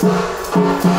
Música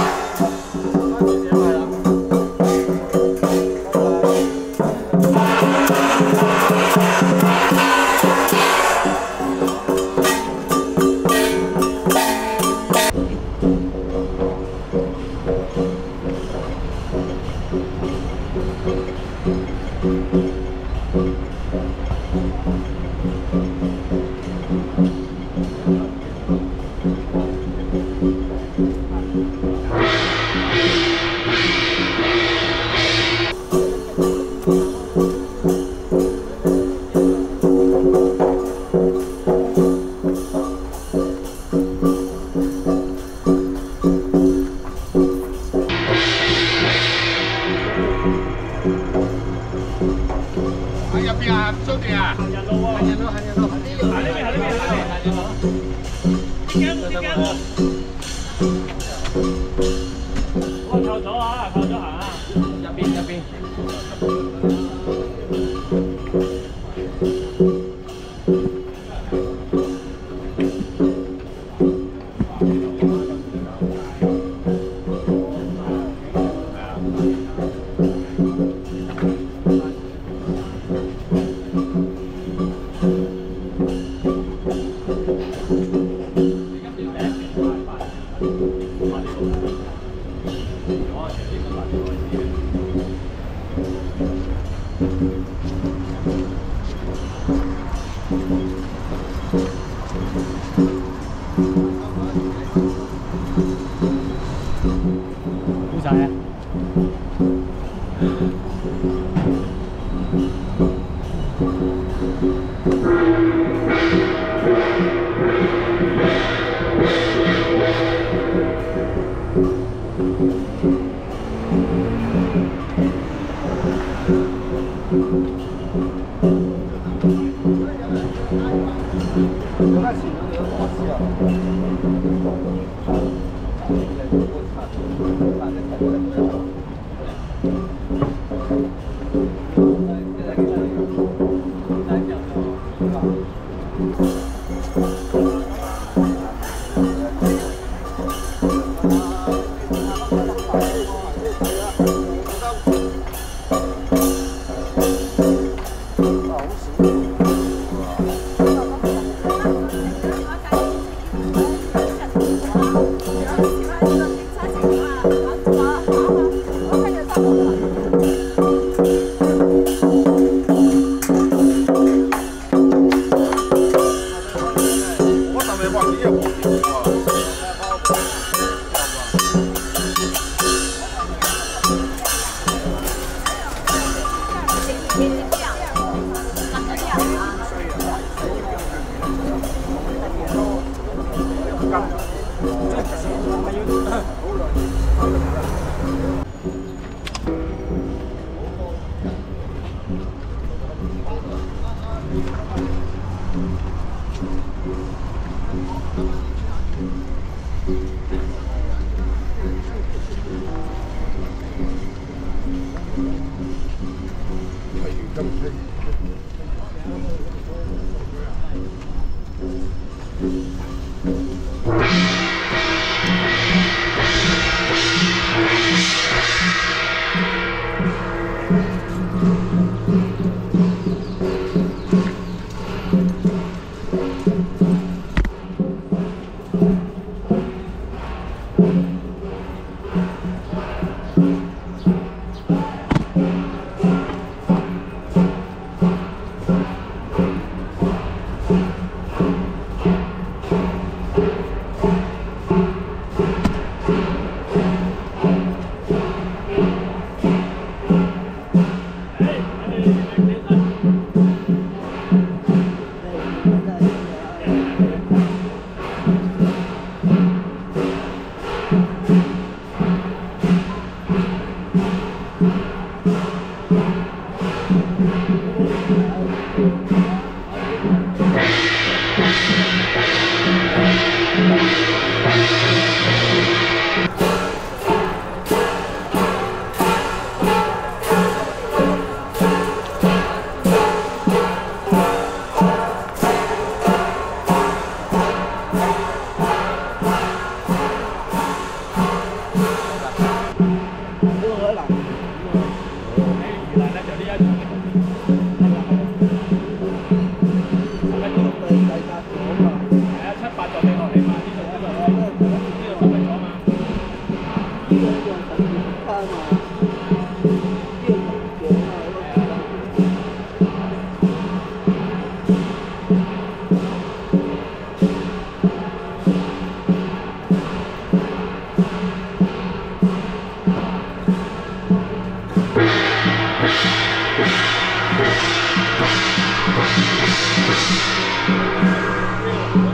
Thank you.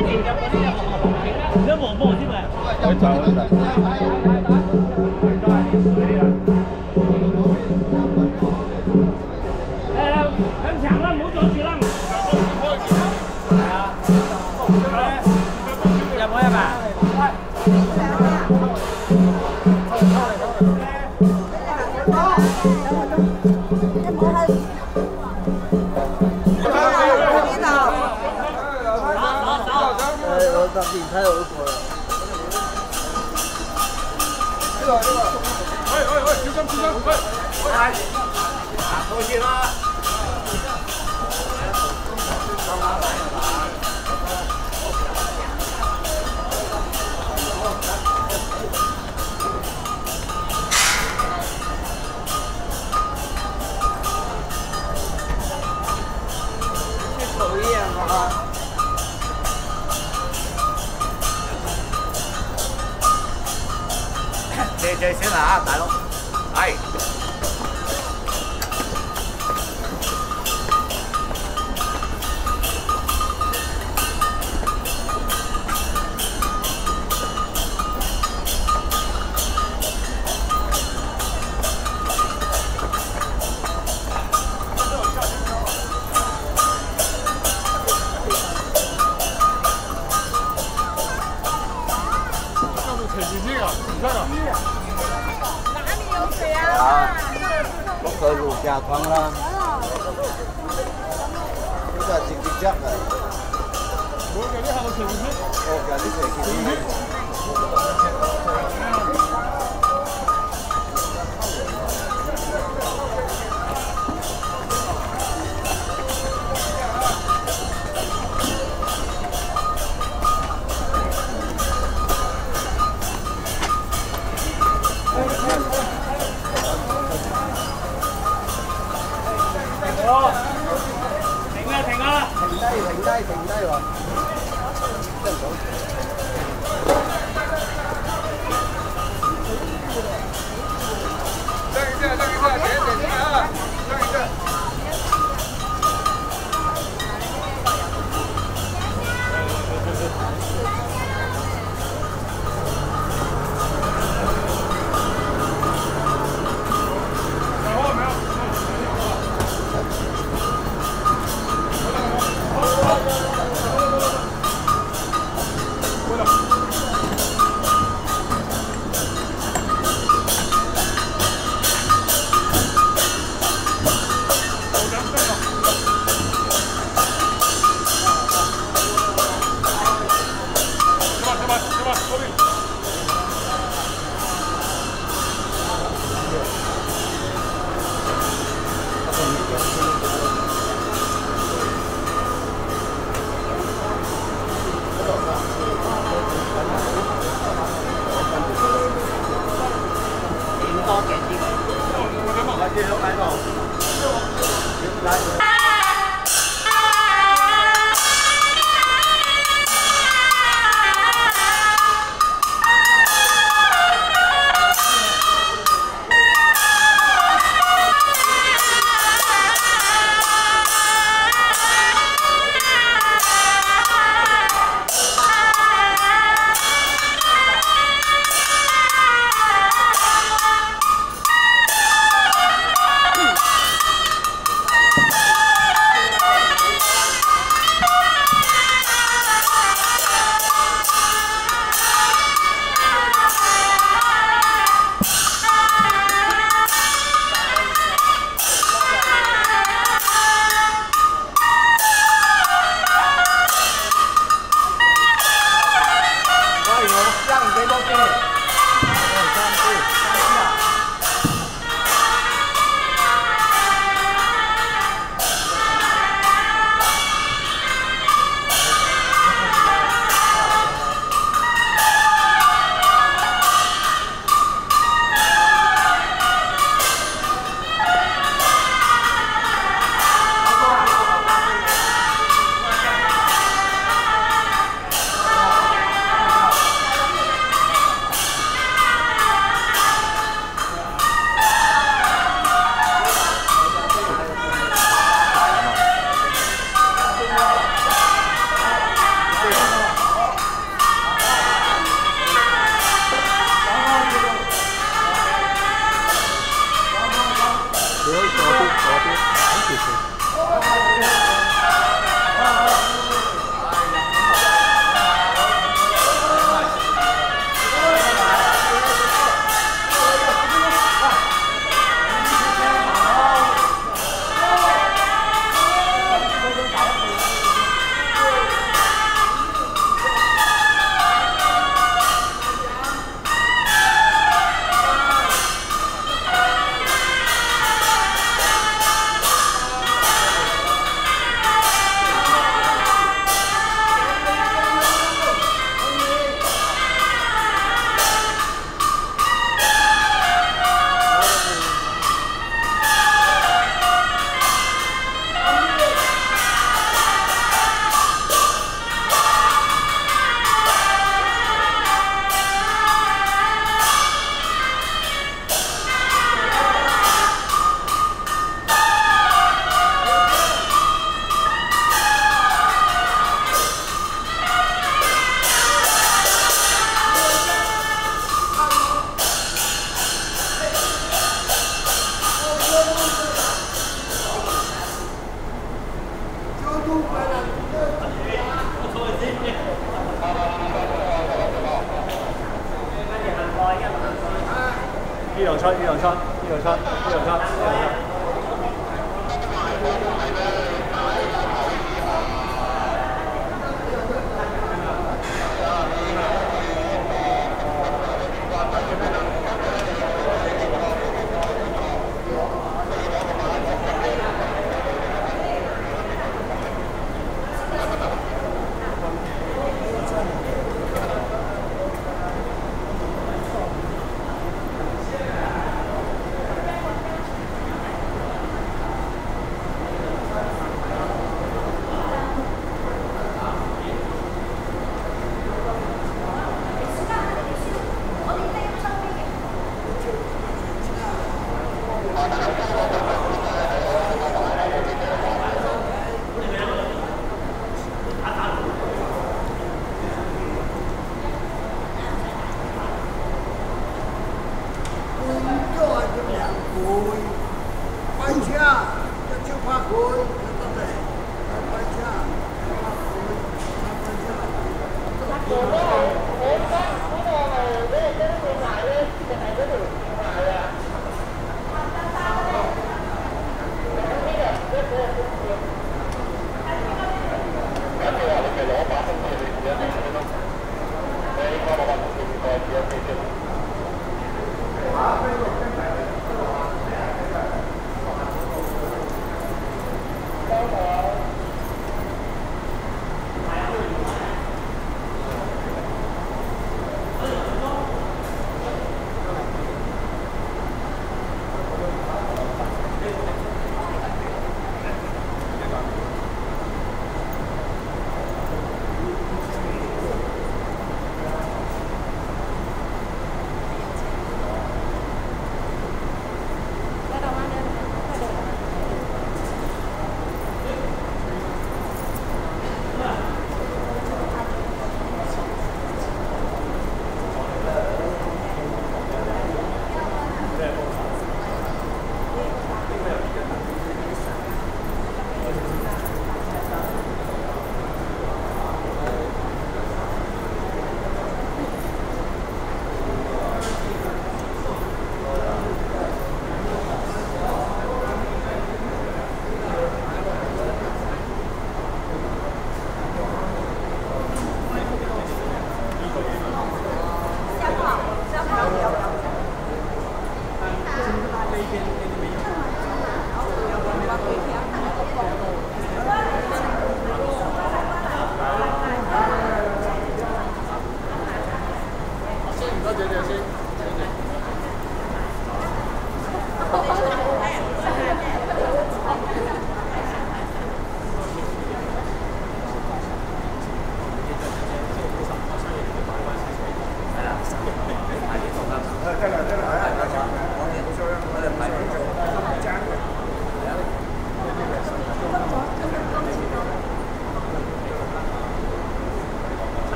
你要往后，对？这这先来啊，大龙。taken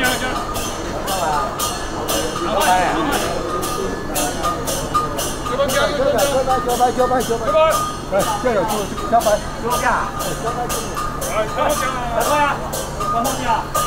加油加油加油加加油加油加油加油加油加油加加油加油加油加油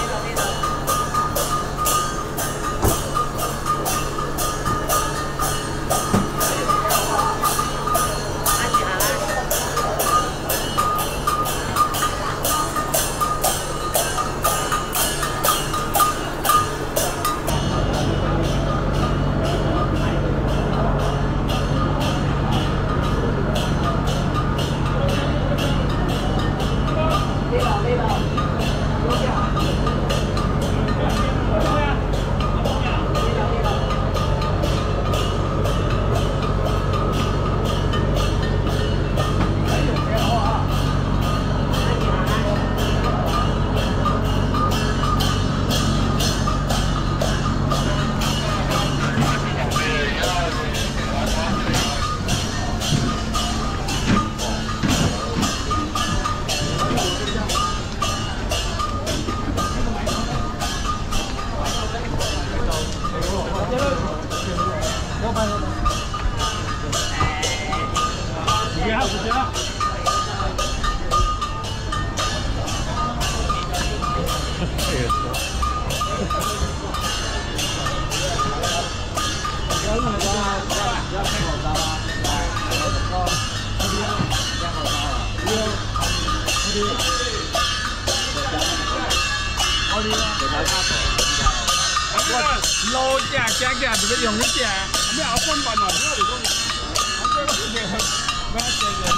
birthday,